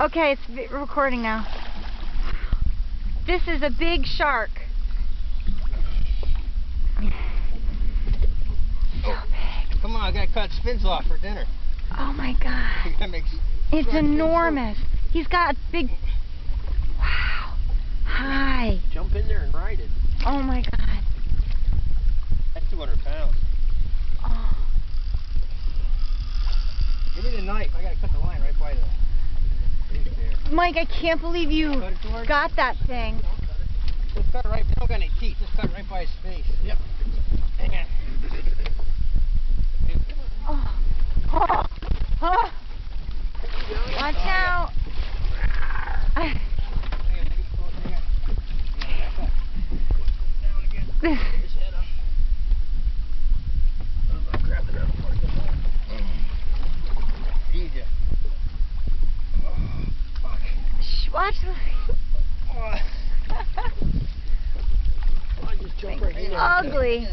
Okay, it's recording now. This is a big shark. So big. Come on, I gotta cut spins off for dinner. Oh my god. that makes It's Shark fin enormous. He's got big. Wow. Hi. Jump in there and ride it. Oh my god. That's 200 pounds. Oh. Give me the knife. I gotta cut the line right by the there. Mike, I can't believe you Cut it, got that thing. Just cut right. I don't teeth. Just cut right by his face. Yep. Hang on. Oh. Oh. Oh. Watch out. Hang watch the. Oh. I just jumped right in. Ugly.